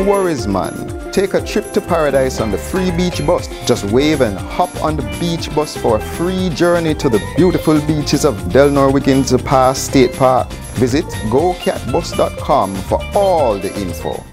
No worries, man. Take a trip to paradise on the free beach bus. Just wave and hop on the beach bus for a free journey to the beautiful beaches of Delnor Wiggins Pass State Park. Visit gocatbus.com for all the info.